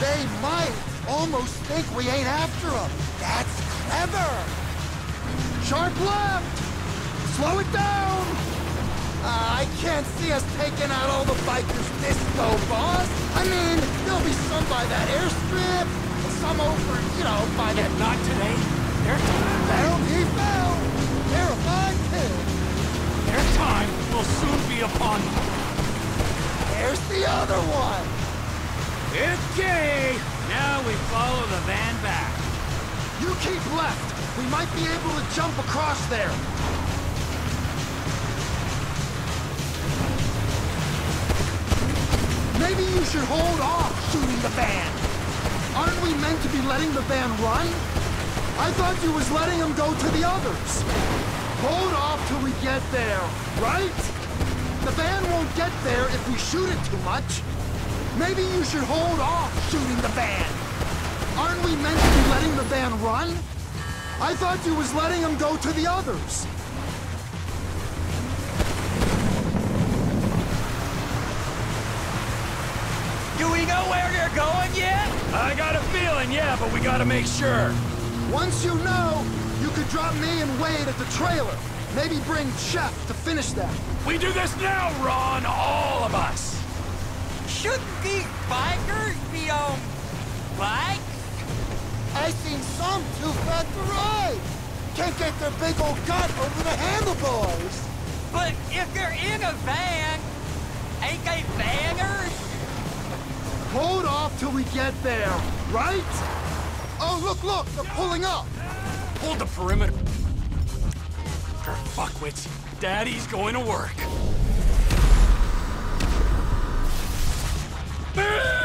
They might almost think we ain't after them. That's clever. Sharp left. Slow it down. Uh, I can't see us taking out all the bikers this go, boss. I mean, there'll be some by that airstrip, some over, you know, by Yeah, that... not today. Their time, Well, he fell. Terrified kid. their time will soon be upon them. There's the other one. Okay, now we follow the van back. You keep left. We might be able to jump across there. Maybe you should hold off shooting the van. Aren't we meant to be letting the van run? I thought you was letting him go to the others. Hold off till we get there, right? The van won't get there if we shoot it too much. Maybe you should hold off shooting the van. Aren't we meant to be letting the van run? I thought you was letting him go to the others. Do we know where they're going yet? I got a feeling, yeah, but we gotta make sure. Once you know, you could drop me and Wade at the trailer. Maybe bring Chef to finish that. We do this now, Ron, all of us. Shouldn't these bikers be on bikes? I seen some too fat to ride. Can't get their big old gut over the handlebars. But if they're in a van, ain't they vanners? Hold off till we get there, right? Oh, look, look, they're pulling up. Hold the perimeter. Fuckwits, Daddy's going to work. Boo!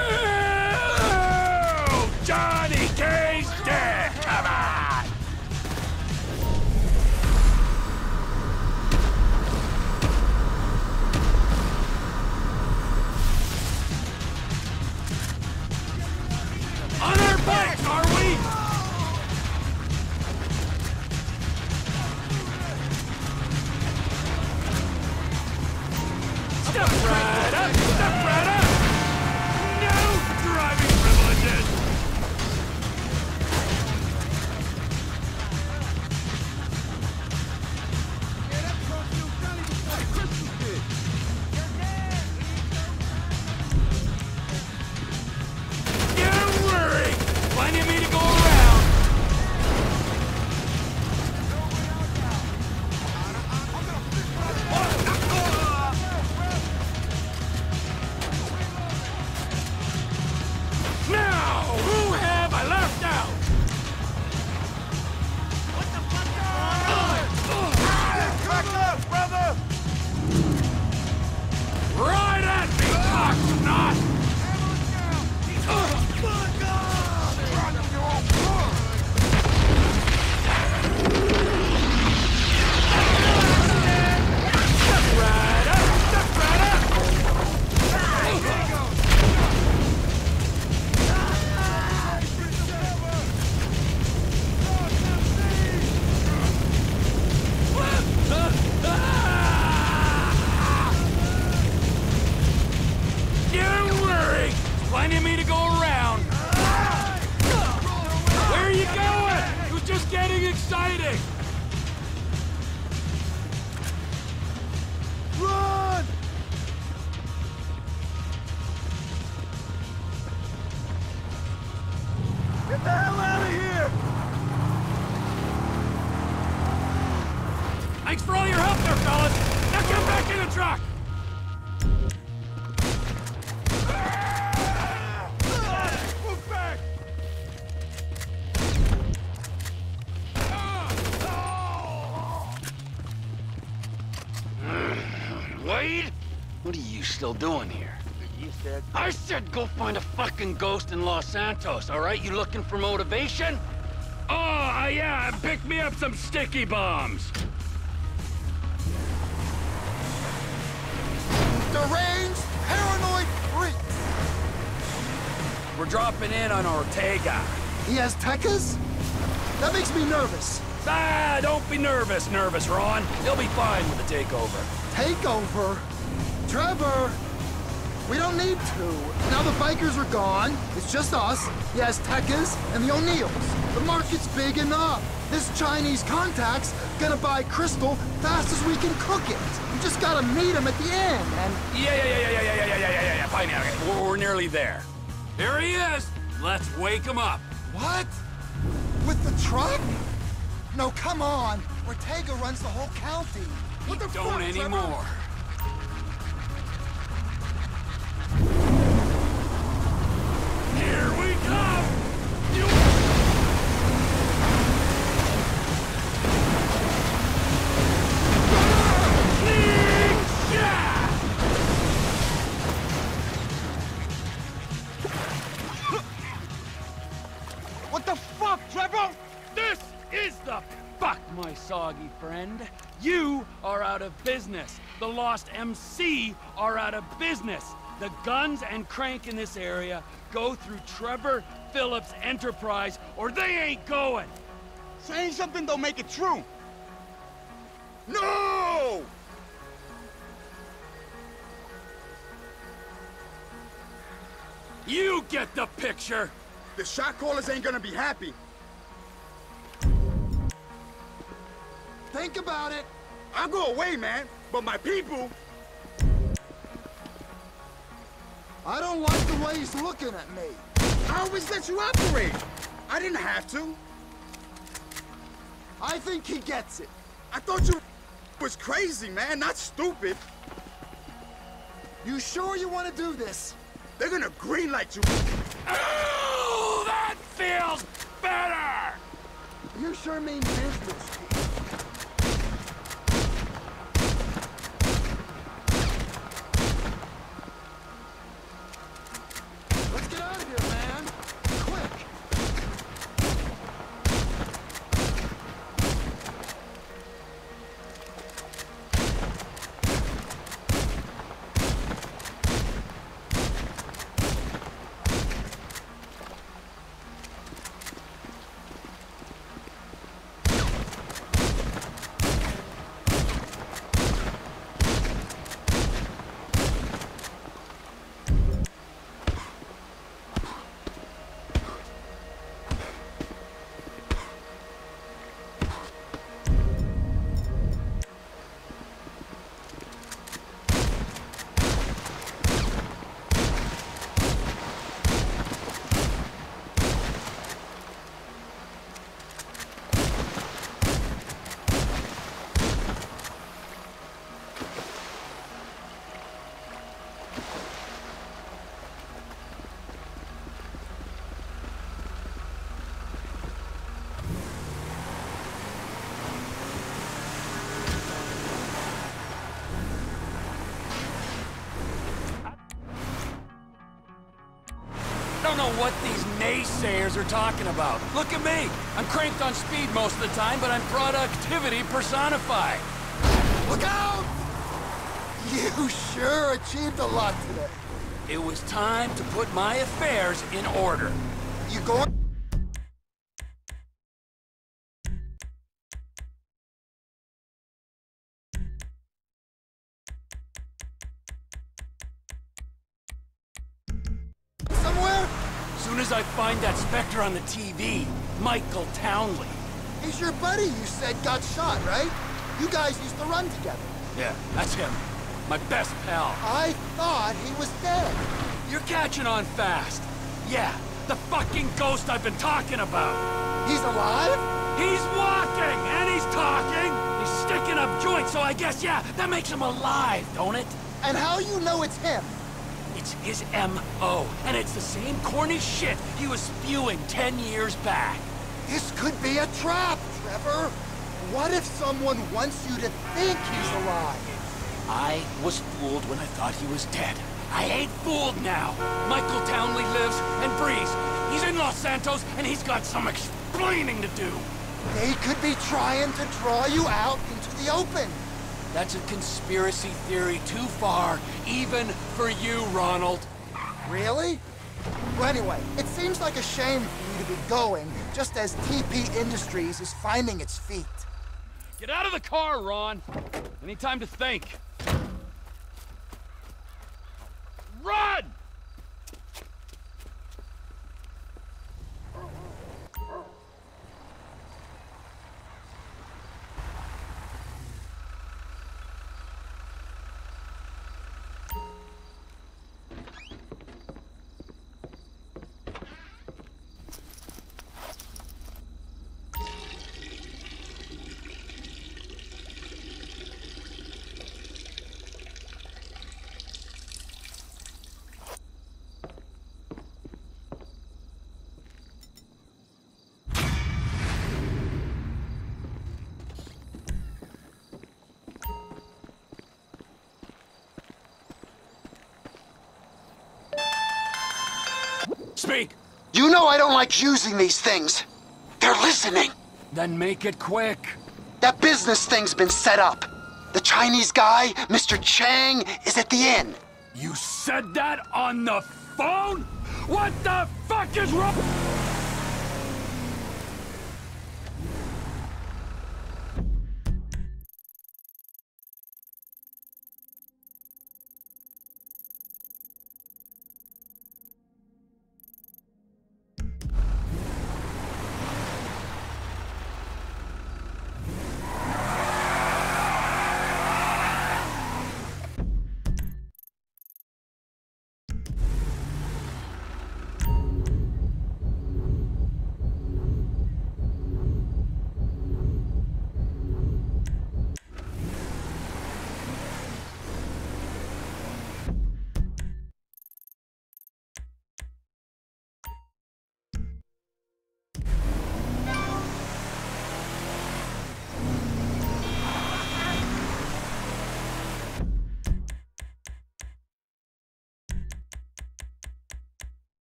Exciting! Doing here? You said I said go find a fucking ghost in Los Santos, all right? You looking for motivation? Oh, uh, yeah, pick me up some sticky bombs! deranged, paranoid freaks. We're dropping in on Ortega. He has Tekkas? That makes me nervous. Ah, don't be nervous, nervous, Ron. He'll be fine with the takeover. Takeover? Trevor! We don't need to. Now the bikers are gone. It's just us, the Aztecas, and the O'Neills. The market's big enough. This Chinese contact's gonna buy crystal fast as we can cook it. We just gotta meet him at the end, and... Yeah, yeah, yeah, yeah, yeah, yeah, yeah, yeah, yeah, yeah, fine, yeah, okay. We're, we're nearly there. Here he is. Let's wake him up. What? With the truck? No, come on. Ortega runs the whole county. What the Don't fuck, anymore. Here soggy friend. You are out of business. The Lost MC are out of business. The guns and crank in this area go through Trevor Philips Enterprise, or they ain't going. Saying something don't make it true. No! You get the picture. The shot callers ain't gonna be happy. Think about it. I'll go away, man. But my people, I don't like the way he's looking at me. I always let you operate. I didn't have to. I think he gets it. I thought you was crazy, man, not stupid. You sure you want to do this? They're gonna greenlight you. Oh, that feels better. You sure mean business. Naysayers are talking about. Look at me. I'm cranked on speed most of the time, but I'm productivity personified. Look out! You sure achieved a lot today. It was time to put my affairs in order. You going? On the TV, Michael Townley. He's your buddy you said got shot, right? You guys used to run together. Yeah, that's him. My best pal. I thought he was dead. You're catching on fast. Yeah, the fucking ghost I've been talking about. He's alive? He's walking and he's talking. He's sticking up joints, so I guess, yeah, that makes him alive, don't it? And how you know it's him? It's his M.O., and it's the same corny shit he was spewing ten years back. This could be a trap, Trevor. What if someone wants you to think he's alive? I was fooled when I thought he was dead. I ain't fooled now. Michael Townley lives and breathes. He's in Los Santos, and he's got some explaining to do. They could be trying to draw you out into the open. That's a conspiracy theory too far, even for you, Ronald. Really? Well, anyway, it seems like a shame for you to be going, just as TP Industries is finding its feet. Get out of the car, Ron. Any time to think. Run! You know I don't like using these things. They're listening. Then make it quick. That business thing's been set up. The Chinese guy, Mr. Cheng, is at the inn. You said that on the phone? What the fuck is wrong?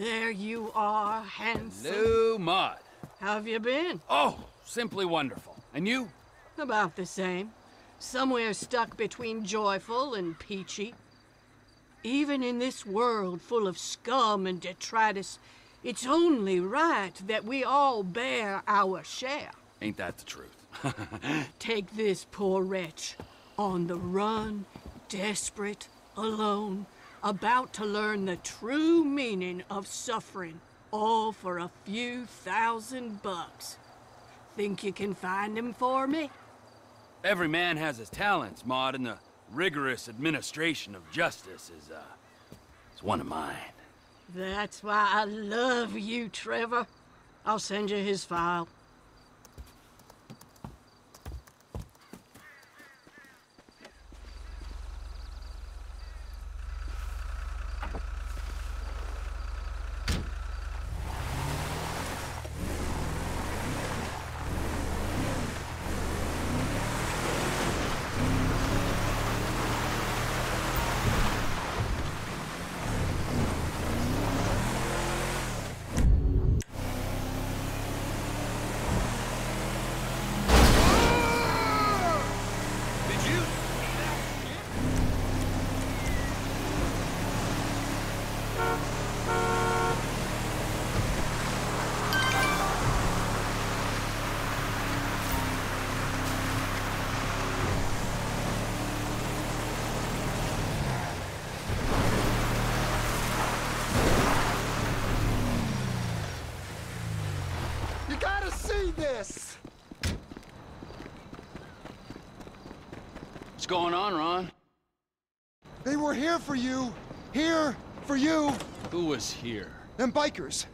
There you are, handsome. Lou Mud. How have you been? Oh, simply wonderful. And you? About the same. Somewhere stuck between joyful and peachy. Even in this world full of scum and detritus, it's only right that we all bear our share. Ain't that the truth? Take this poor wretch, on the run, desperate, alone, about to learn the true meaning of suffering, all for a few thousand bucks. Think you can find him for me? Every man has his talents, Maude, and the rigorous administration of justice is, uh, is one of mine. That's why I love you, Trevor. I'll send you his file. Did you? You gotta see this! What's going on, Ron? They were here for you. Here for you. Who was here? Them bikers.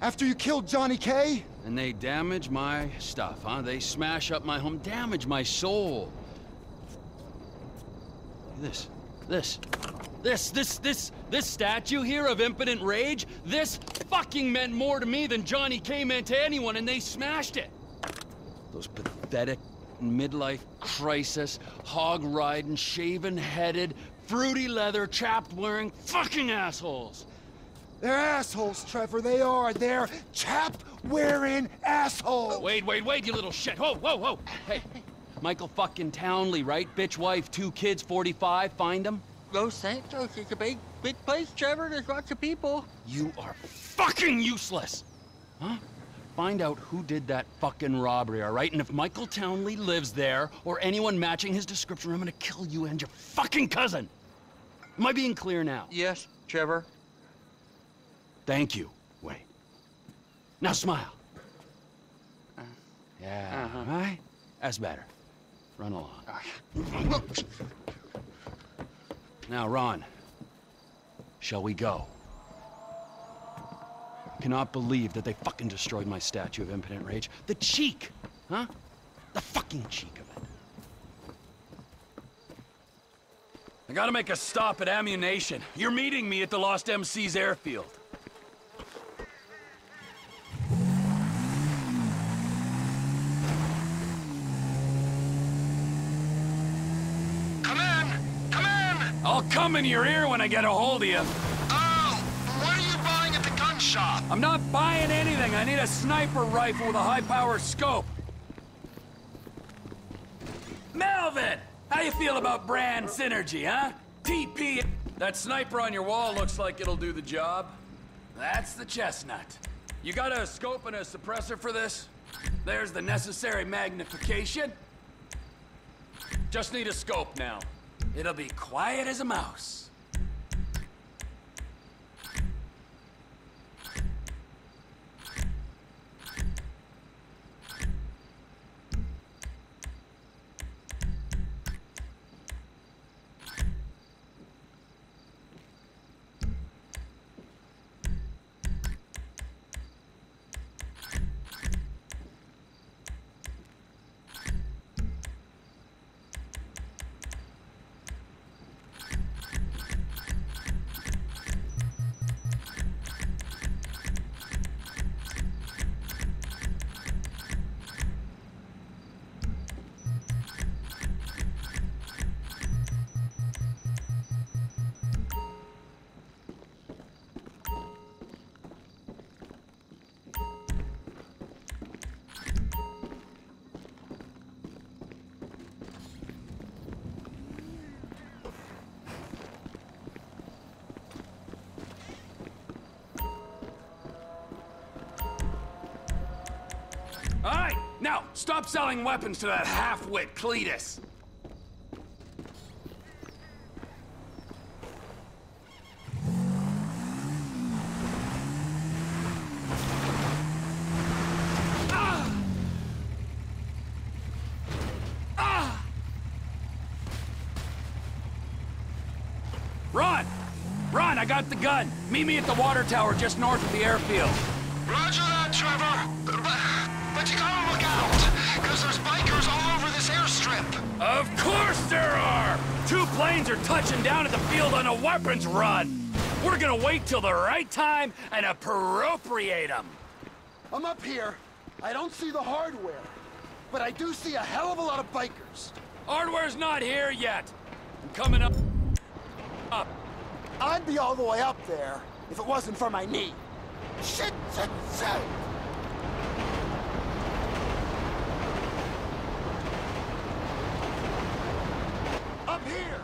After you killed Johnny K? And they damage my stuff, huh? They smash up my home, damage my soul. This, this, this, this, this, this statue here of impotent rage, this fucking meant more to me than Johnny K meant to anyone, and they smashed it. Those pathetic midlife crisis, hog-riding, shaven-headed, fruity leather, chapped-wearing fucking assholes. They're assholes, Trevor. They are. They're chap-wearing assholes. Wait, wait, wait, you little shit. Whoa, whoa, whoa. Hey, Michael fucking Townley, right? Bitch wife, two kids, 45. Find them. Los Santos is a big, big place, Trevor. There's lots of people. You are fucking useless. Huh? Find out who did that fucking robbery, all right? And if Michael Townley lives there, or anyone matching his description, I'm gonna kill you and your fucking cousin. Am I being clear now? Yes, Trevor. Thank you, Wait. Now smile. Yeah, Uh-huh. right? That's better. Run along. Now, Ron, shall we go? Cannot believe that they fucking destroyed my statue of impotent rage. The cheek, huh? The fucking cheek of it. I gotta make a stop at Ammu-Nation. You're meeting me at the Lost MC's airfield. Come in! Come in! I'll come in your ear when I get a hold of you. Oh! What are you buying at the gun shop? I'm not buying anything. I need a sniper rifle with a high-power scope. Melvin! How you feel about brand synergy, huh? TP... That sniper on your wall looks like it'll do the job. That's the chestnut. You got a scope and a suppressor for this? There's the necessary magnification. Just need a scope now. It'll be quiet as a mouse. Selling weapons to that half-wit Cletus. Ah! Ah! Run! Run, I got the gun. Meet me at the water tower just north of the airfield. Planes are touching down at the field on a weapons run! We're gonna wait till the right time and appropriate them! I'm up here. I don't see the hardware. But I do see a hell of a lot of bikers. Hardware's not here yet! I'm coming up. Up. I'd be all the way up there if it wasn't for my knee. Shit, shit, shit! Up here!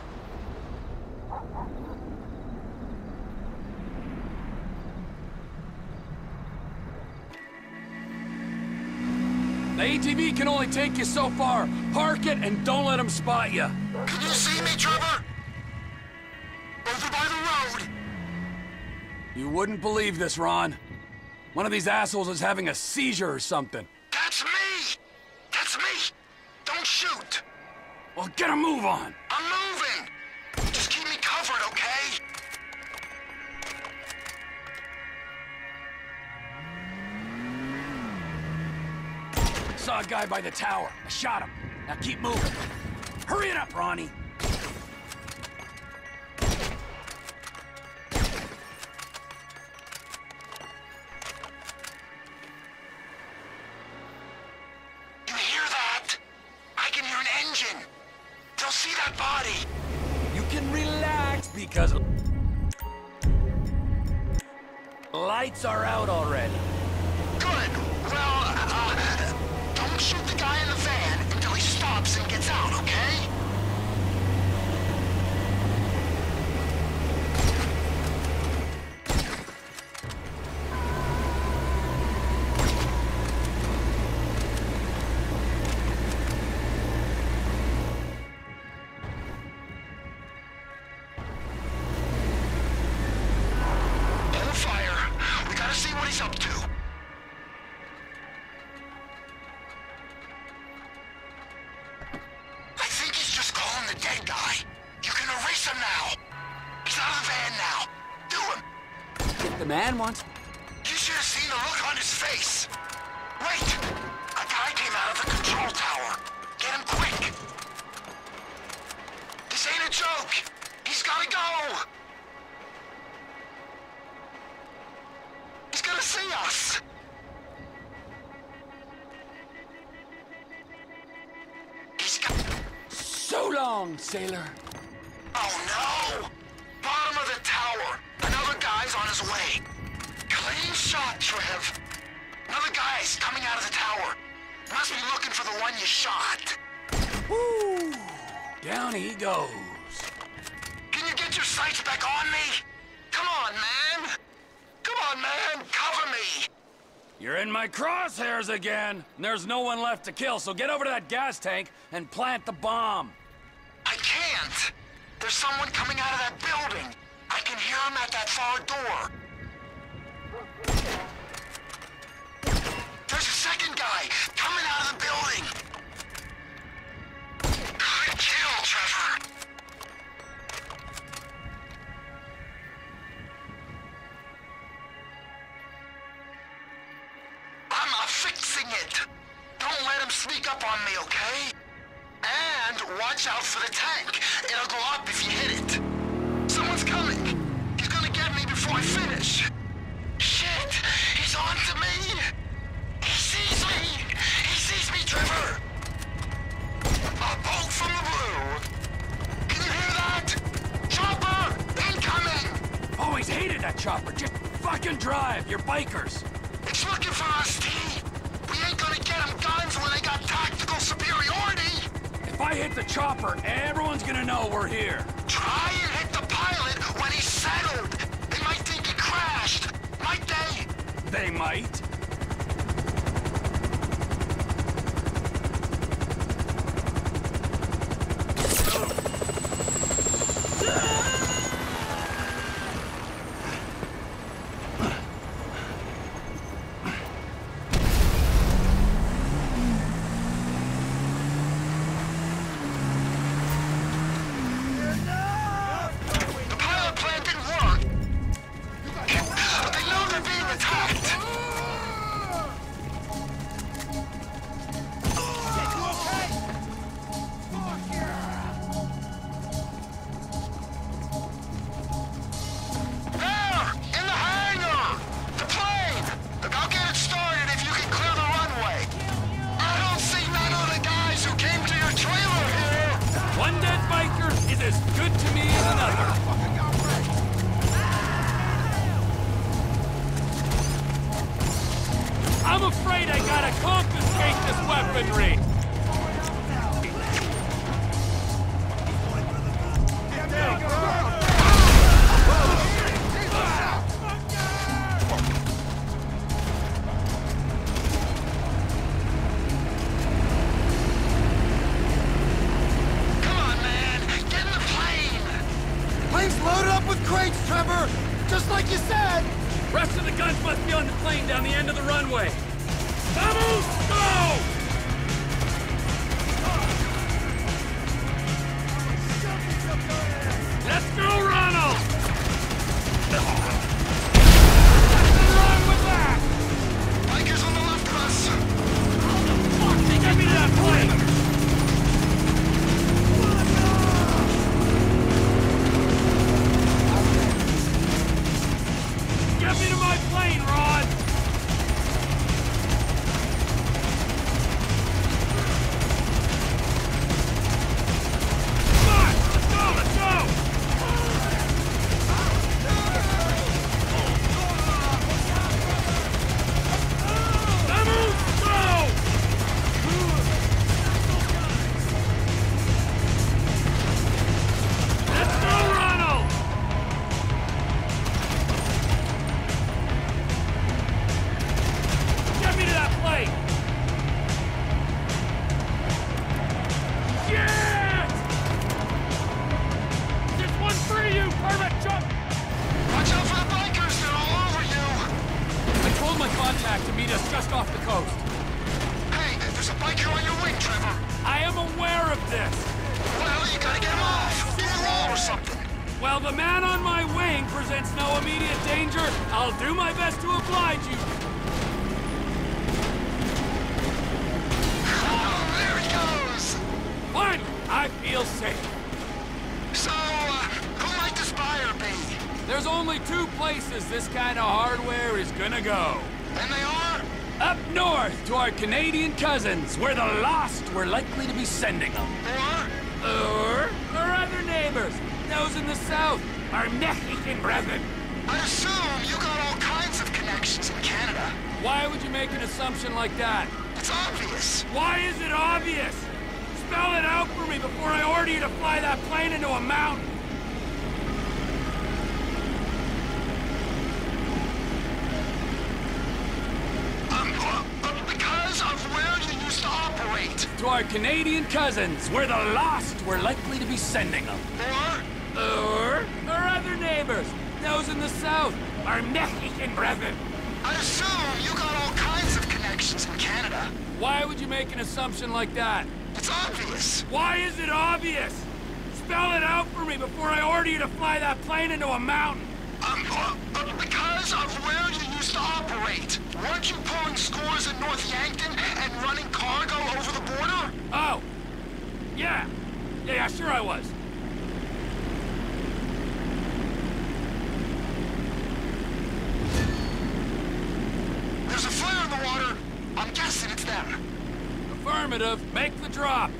ATV can only take you so far. Park it and don't let them spot you. Can you see me, Trevor? Over by the road! You wouldn't believe this, Ron. One of these assholes is having a seizure or something. That's me! That's me! Don't shoot! Well, get a move on! I'm moving! Just keep me covered, okay? Saw a guy by the tower. I shot him. Now keep moving. Hurry it up, Ronnie. You hear that? I can hear an engine. They'll see that body. You can relax because... Lights are out already. Man wants... You should have seen the look on his face. Wait! A guy came out of the control tower. Get him quick. This ain't a joke. He's gotta go. He's gonna see us. He's got... So long, sailor. My crosshairs again. There's no one left to kill, so get over to that gas tank and plant the bomb. I can't! There's someone coming out of that building! I can hear him at that far door! There's a second guy coming out of the building! It! Don't let him sneak up on me, okay? And watch out for the tank. It'll go up if you hit it. Someone's coming. He's gonna get me before I finish. Shit! He's on to me! He sees me! He sees me, Trevor! A bolt from the blue! Can you hear that? Chopper! Incoming! Always hated that chopper. Just fucking drive. You're bikers. It's looking for us, T! Guns when they got tactical superiority! If I hit the chopper, everyone's gonna know we're here. Try and hit the pilot when he's settled! They might think he crashed! Might they? They might. Places this kind of hardware is gonna go. And they are? Up north to our Canadian cousins, where the lost were likely to be sending them. Or? Or our other neighbors, those in the south, our Mexican brethren. I assume you got all kinds of connections in Canada. Why would you make an assumption like that? It's obvious. Why is it obvious? Spell it out for me before I order you to fly that plane into a mountain. Um, uh, uh, because of where you used to operate. To our Canadian cousins, where the lost were likely to be sending them. Or? Or our other neighbors, those in the south, our Mexican brethren. I assume you got all kinds of connections in Canada. Why would you make an assumption like that? It's obvious. Why is it obvious? Spell it out for me before I order you to fly that plane into a mountain. Uh, because of where you used to operate. Weren't you pulling scores in North Yankton and running cargo over the border? Oh. Yeah. Yeah, yeah, sure I was. There's a flare in the water. I'm guessing it's them. Affirmative. Make the drop.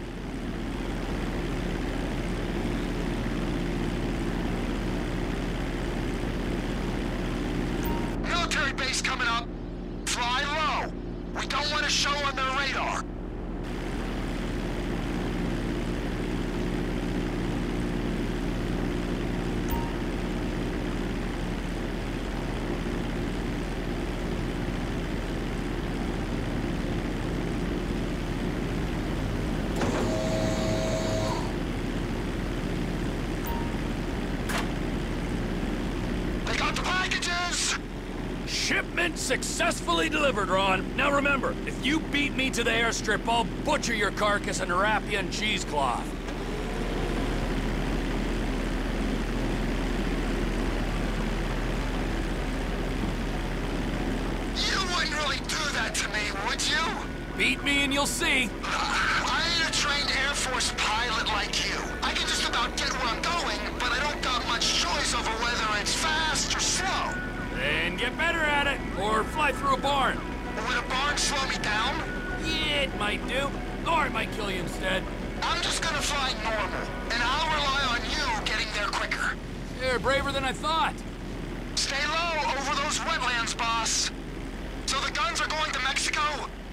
Coming up. Fly low. We don't want to show on their radar. They got the packages! Shipment successfully delivered, Ron. Now remember, if you beat me to the airstrip, I'll butcher your carcass and wrap you in cheesecloth. You wouldn't really do that to me, would you? Beat me and you'll see. Get better at it, or fly through a barn. Would a barn slow me down? Yeah, it might do. Or it might kill you instead. I'm just gonna fly normal, and I'll rely on you getting there quicker. You're braver than I thought. Stay low over those wetlands, boss. So the guns are going to Mexico?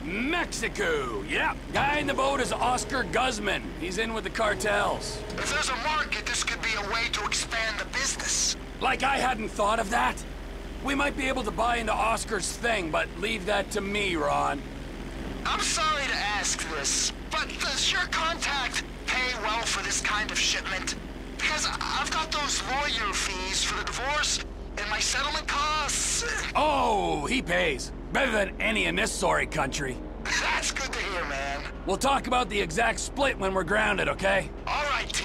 Mexico, yeah. Guy in the boat is Oscar Guzman. He's in with the cartels. If there's a market, this could be a way to expand the business. Like I hadn't thought of that. We might be able to buy into Oscar's thing, but leave that to me, Ron. I'm sorry to ask this, but does your contact pay well for this kind of shipment? Because I've got those lawyer fees for the divorce and my settlement costs. Oh, he pays. Better than any in this sorry country. That's good to hear, man. We'll talk about the exact split when we're grounded, okay? All right, T.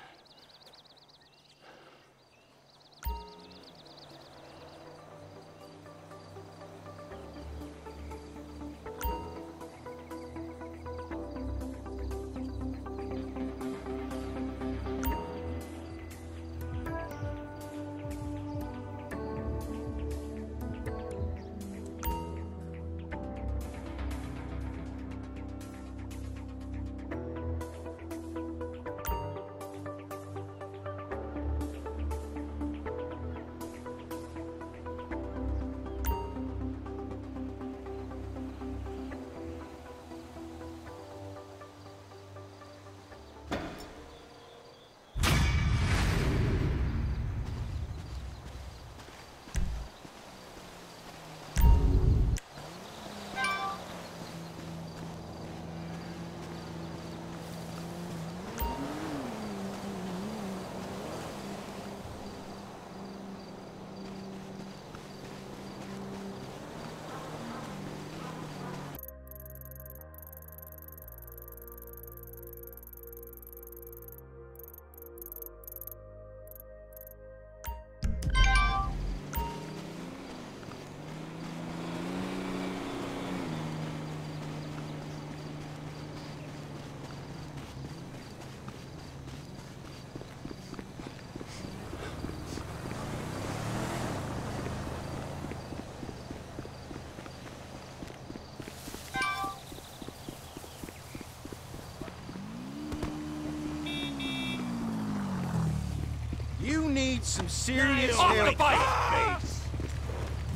Need some serious Off help. the bike!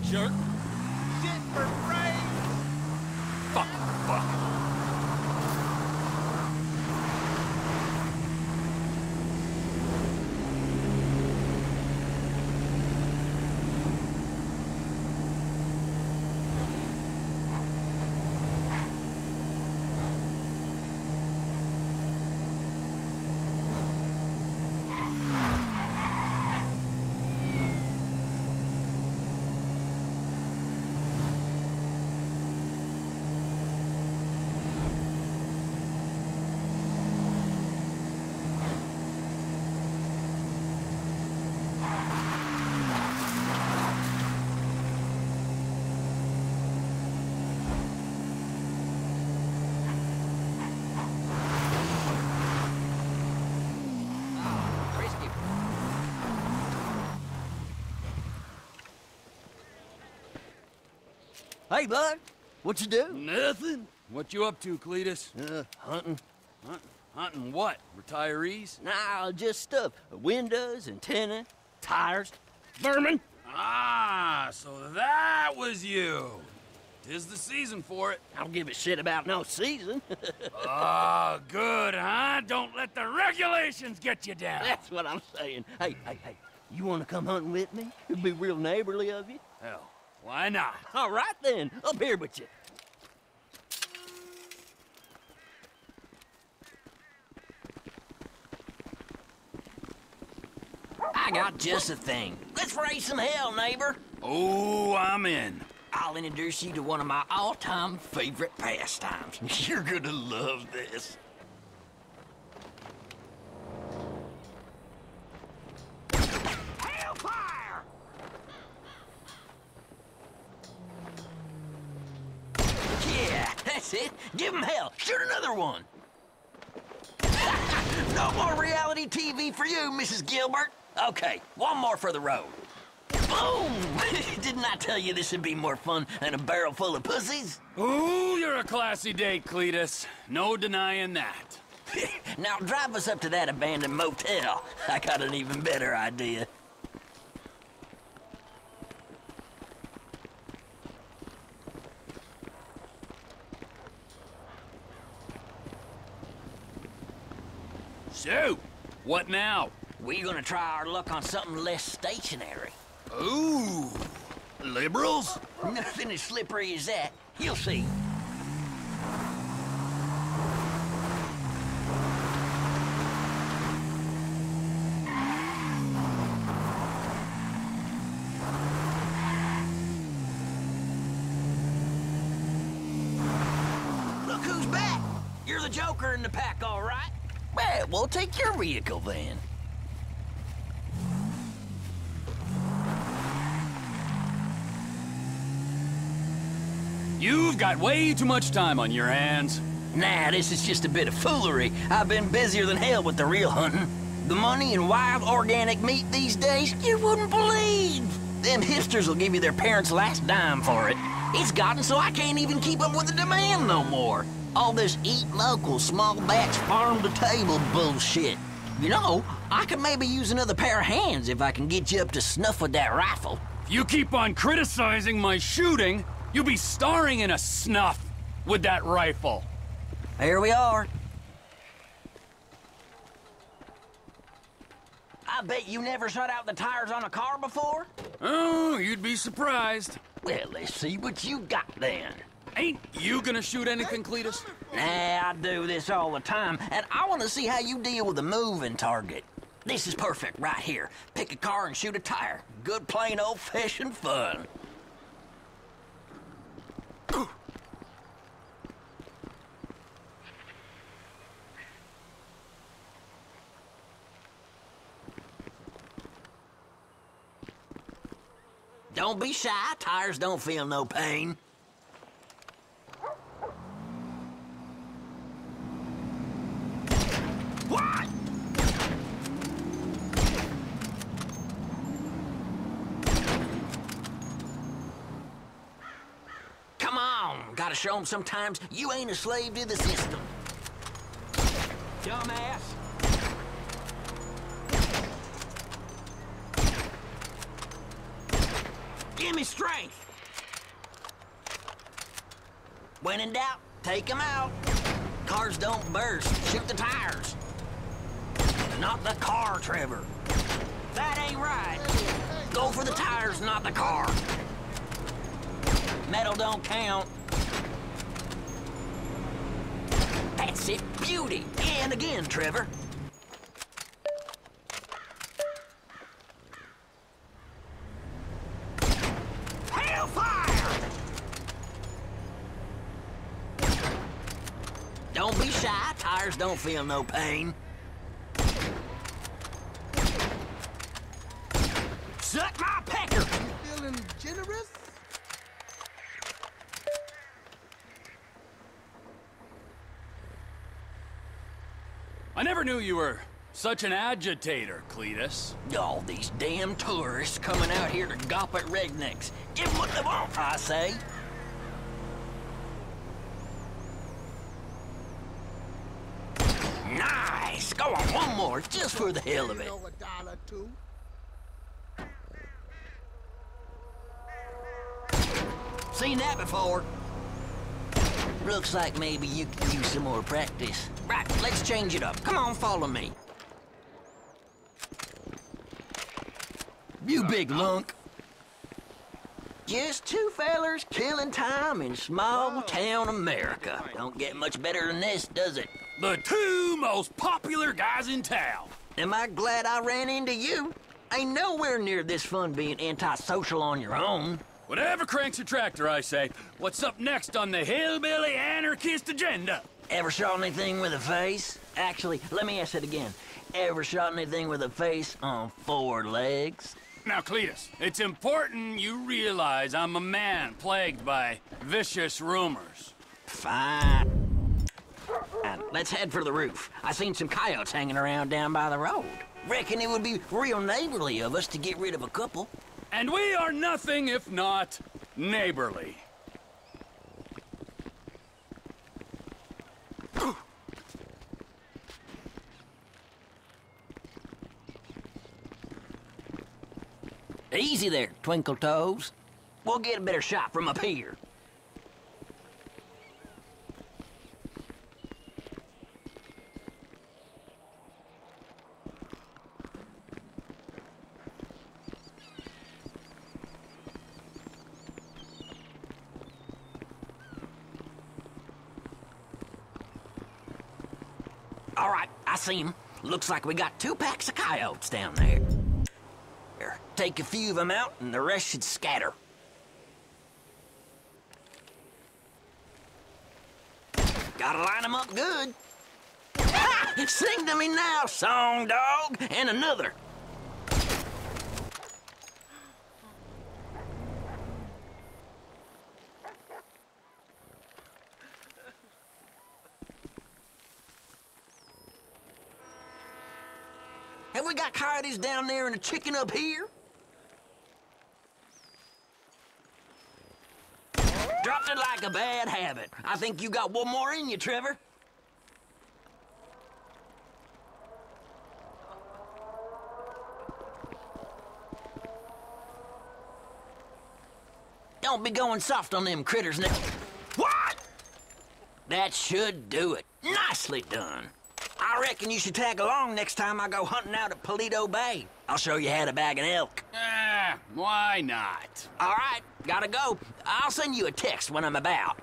Jerk. Shit for brains. Fuck, fuck. Risky. Hey, bud. What you do? Nothing. What you up to, Cletus? Uh, hunting. Hunting, hunting what? Retirees? Nah, just stuff. Windows, antenna, tires. Vermin? Ah, so that was you. Tis the season for it. I don't give a shit about no season. Oh, good, huh? Don't let the regulations get you down. That's what I'm saying. Hey, hey, hey. You want to come hunting with me? It'd be real neighborly of you. Hell, why not? All right then. Up here with you. I got just a thing. Let's raise some hell, neighbor. Oh, I'm in. I'll introduce you to one of my all-time favorite pastimes. You're gonna love this. Hellfire! Yeah, that's it. Give him hell. Shoot another one. no more reality TV for you, Mrs. Gilbert. Okay, one more for the road. Boom! Didn't I tell you this would be more fun than a barrel full of pussies? Ooh, you're a classy date, Cletus. No denying that. now drive us up to that abandoned motel. I got an even better idea. So, what now? We're gonna try our luck on something less stationary. Ooh, liberals? Nothing as slippery as that. You'll see. Well, take your vehicle then. You've got way too much time on your hands. Nah, this is just a bit of foolery. I've been busier than hell with the real hunting. The money in wild organic meat these days, you wouldn't believe. Them hipsters will give you their parents' last dime for it. It's gotten so I can't even keep up with the demand no more. All this eat local, small batch, farm to table bullshit. You know, I could maybe use another pair of hands if I can get you up to snuff with that rifle. If you keep on criticizing my shooting, you'll be starring in a snuff with that rifle. Here we are. I bet you never shut out the tires on a car before? Oh, you'd be surprised. Well, let's see what you got then. Ain't you gonna shoot anything, Cletus? Nah, I do this all the time, and I want to see how you deal with a moving target. This is perfect right here. Pick a car and shoot a tire. Good plain old-fashioned fun. Don't be shy. Tires don't feel no pain. Come on. Gotta show 'em sometimes you ain't a slave to the system. Dumbass. Give me strength. When in doubt, take 'em out. Cars don't burst. Shoot the tires. Not the car, Trevor. That ain't right. Go for the tires, not the car. Metal don't count. That's it. Beauty. And again, Trevor. Hellfire! Don't be shy. Tires don't feel no pain. Suck my pecker! Feeling generous? I never knew you were such an agitator, Cletus. All these damn tourists coming out here to gawp at rednecks. Give 'em what they want, I say. Nice! Go on, one more, just for the hell of You it. Seen that before. Looks like maybe you could use some more practice. Right, let's change it up. Come on, follow me. You big lunk. Just two fellers killing time in small town America. Don't get much better than this, does it? The two most popular guys in town. Am I glad I ran into you? Ain't nowhere near this fun being antisocial on your own. Whatever cranks your tractor, I say. What's up next on the hillbilly anarchist agenda? Ever shot anything with a face? Actually, let me ask it again. Ever shot anything with a face on four legs? Now, Cletus, it's important you realize I'm a man plagued by vicious rumors. Fine. Fine. Let's head for the roof. I seen some coyotes hanging around down by the road. Reckon it would be real neighborly of us to get rid of a couple. And we are nothing if not neighborly. Easy there, Twinkle Toes. We'll get a better shot from up here. All right, I see him. Looks like we got two packs of coyotes down there. Here, Take a few of them out, and the rest should scatter. Gotta line them up good. Sing to me now, song dog, and another. Down there and a chicken up here? Dropped it like a bad habit. I think you got one more in you, Trevor. Don't be going soft on them critters now. What? That should do it. Nicely done. I reckon you should tag along next time I go hunting out at Paleto Bay. I'll show you how to bag an elk. Ah, why not? All right, gotta go. I'll send you a text when I'm about.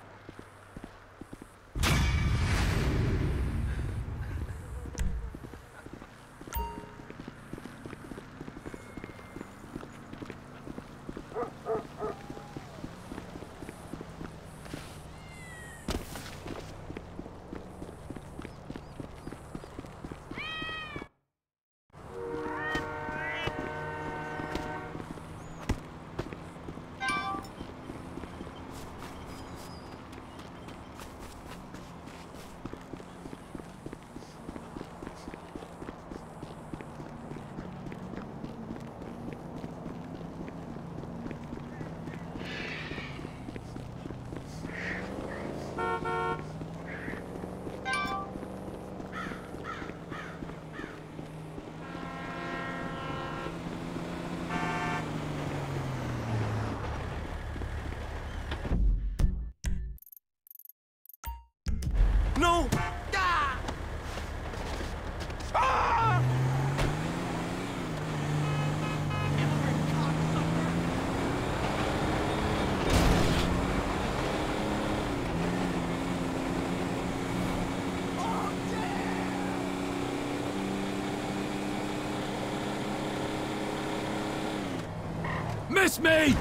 Miss me!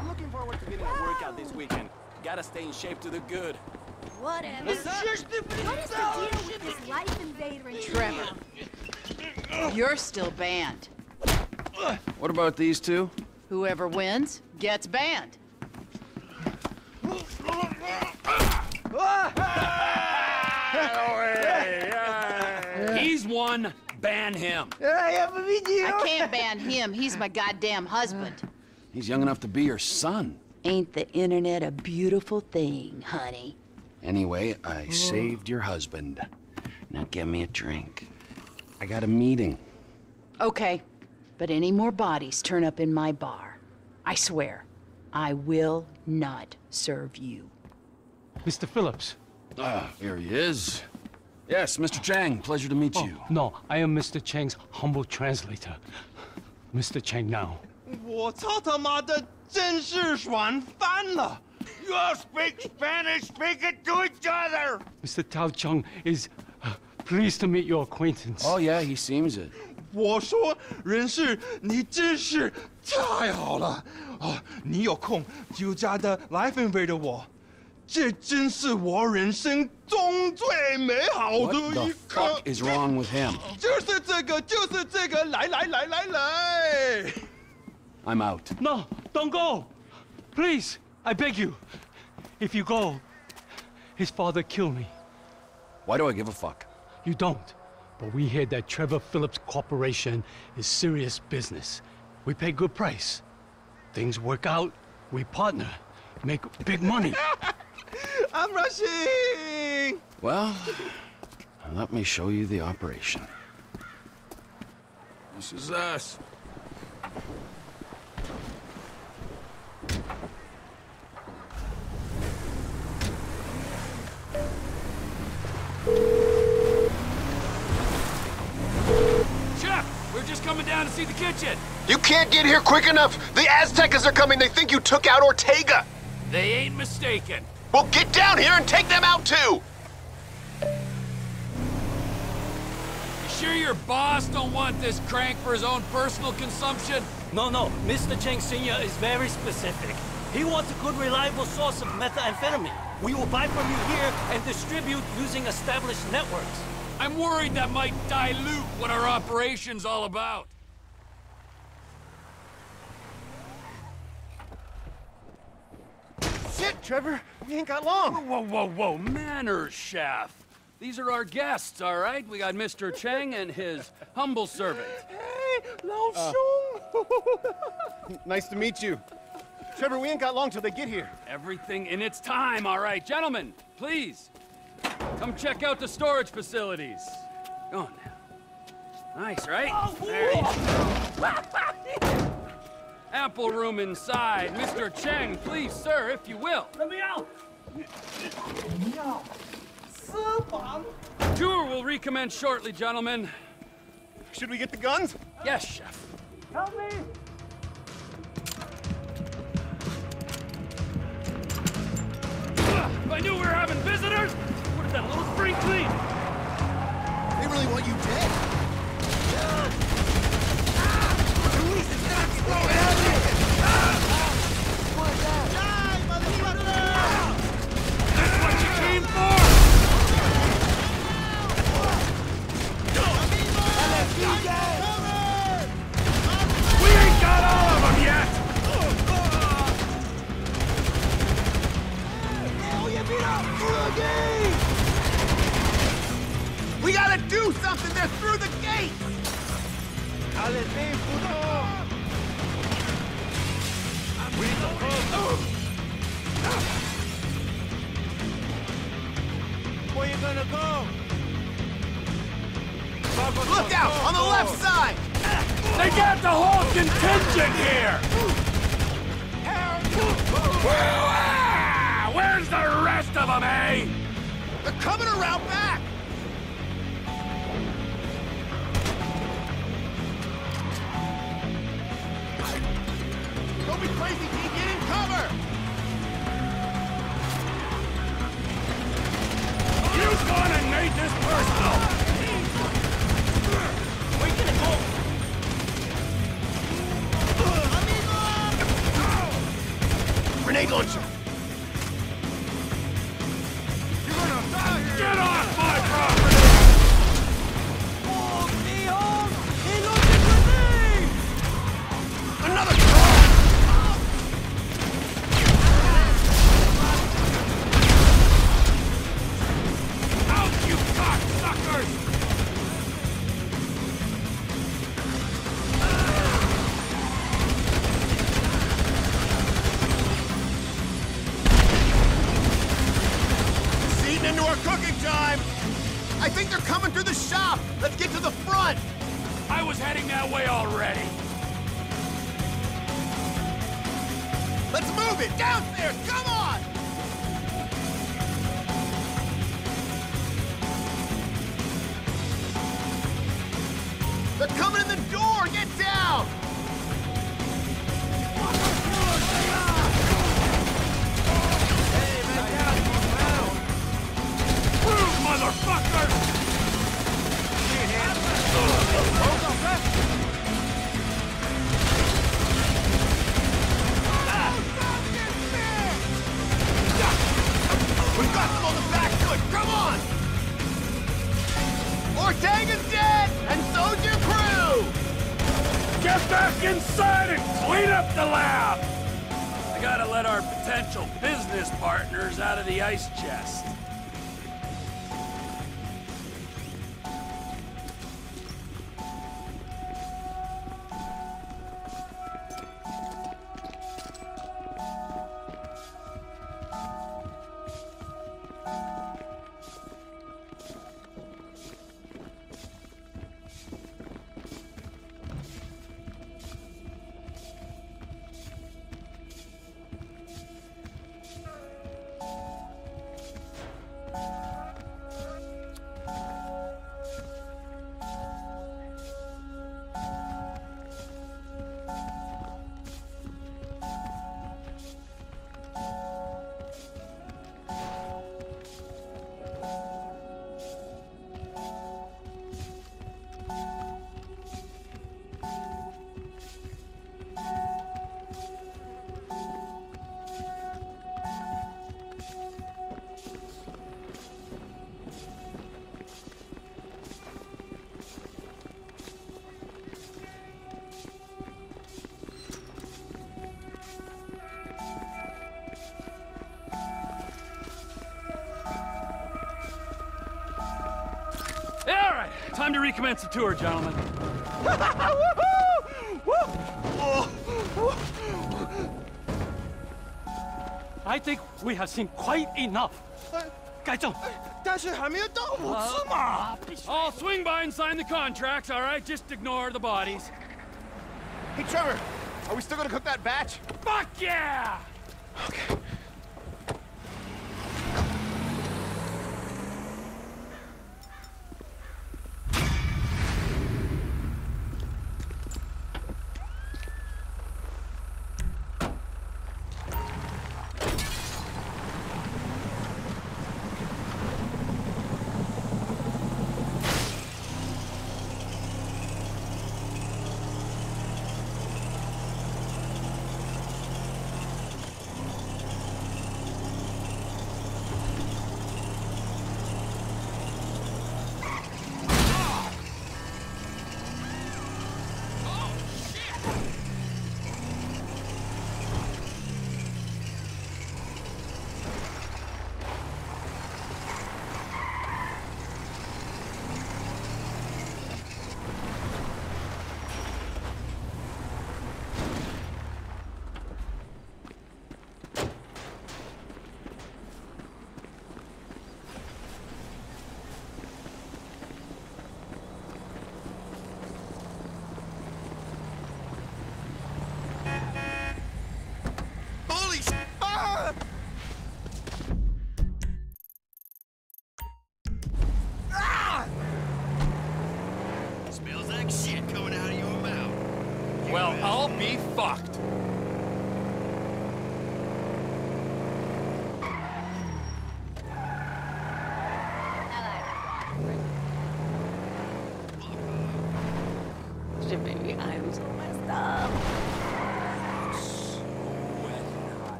I'm looking forward to getting a workout this weekend. Gotta stay in shape to the good. Whatever. What is the deal with this Lifeinvader and Trevor. You're still banned. What about these two? Whoever wins gets banned. He's one, ban him. I can't ban him. He's my goddamn husband. He's young enough to be your son. Ain't the internet a beautiful thing, honey? Anyway, I saved your husband. Now get me a drink. I got a meeting. Okay, but any more bodies turn up in my bar. I swear, I will not serve you. Mr. Philips. Ah, here he is. Yes, Mr. Cheng. Pleasure to meet oh, you. No, I am Mr. Cheng's humble translator. Mr. Cheng now. You speak Spanish, speak it to each other! Mr. Tao Cheng is uh, pleased to meet your acquaintance. Oh, yeah, he seems it. 我说，人事，你真是太好了！哦，你有空就加的来分配着我。这真是我人生中最美好的一刻。What the fuck is wrong with him？就是这个，就是这个，来来来来来。I'm out. No, don't go. Please, I beg you. If you go, his father kill me. Why do I give a fuck? You don't. But we hear that Trevor Philips Corporation is serious business. We pay good price. Things work out, we partner, make big money. I'm rushing! Well, let me show you the operation. This is us. Chef, we're just coming down to see the kitchen. You can't get here quick enough! The Aztecas are coming! They think you took out Ortega! They ain't mistaken. Well, get down here and take them out too! You sure your boss don't want this crank for his own personal consumption? No, no. Mr. Cheng Sr. is very specific. He wants a good, reliable source of methamphetamine. We will buy from you here and distribute using established networks. I'm worried that might dilute what our operation's all about. Shit, Trevor! We ain't got long! Whoa, whoa, whoa, manners, chef! These are our guests, all right? We got Mr. Cheng and his humble servant. Hey, Lao uh. Shung! nice to meet you. Trevor, we ain't got long till they get here. Everything in its time, all right. Gentlemen, please, come check out the storage facilities. Go on now. Nice, right? There you go. Ample room inside. Mr. Cheng, please, sir, if you will. Let me out! Tour will recommence shortly, gentlemen. Should we get the guns? Yes, chef. Help me! If I knew we were having visitors, would have done a little spring clean. They really want you dead. That's what you came for! We gotta do something! They're through the gate! Where you gonna go? Look out! On the left side! They got the whole contingent here! Where's the rest of them, eh? They're coming around back! Don't be crazy, make this personal! Go? Grenade launcher! We've got them on the back foot! Come on! Ortega's dead! And so's your crew! Get back inside and clean up the lab! I gotta let our potential business partners out of the ice chest. Time to recommence the tour, gentlemen. I think we have seen quite enough. 改正，但是还没有到五次嘛。 I'll swing by and sign the contracts, all right? Just ignore the bodies. Hey, Trevor, are we still gonna cook that batch? Fuck yeah! Holy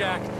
My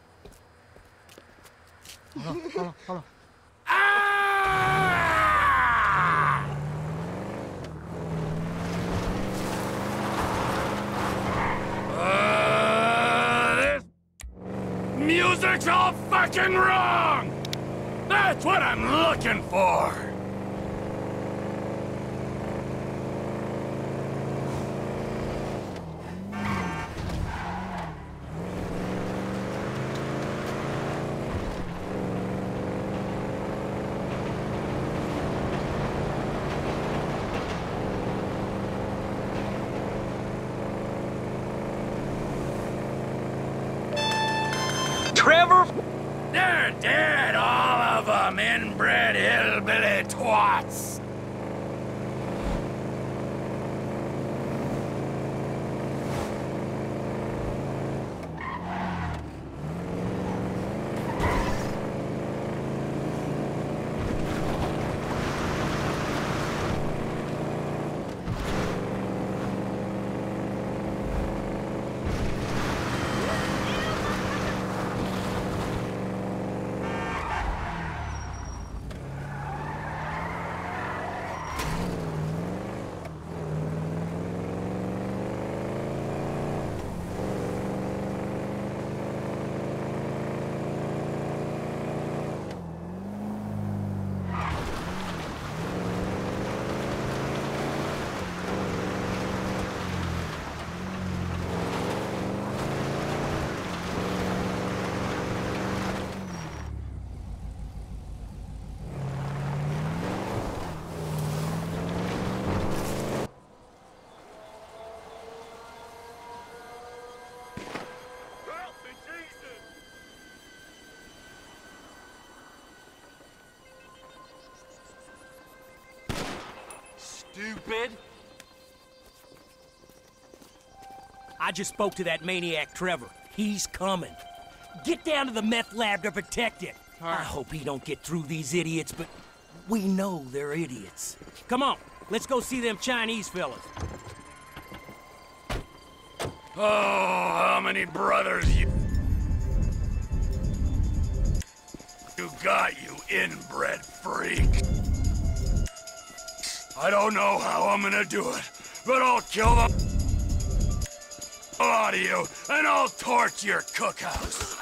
Ah! Uh, this music's all fucking wrong! That's what I'm looking for! Stupid. I just spoke to that maniac Trevor. He's coming. Get down to the meth lab to protect it. I hope he don't get through these idiots, but we know they're idiots. Come on, let's go see them Chinese fellas. Oh, how many brothers you... You got, you inbred freak. I don't know how I'm gonna do it, but I'll kill the out of you, and I'll torch your cookhouse.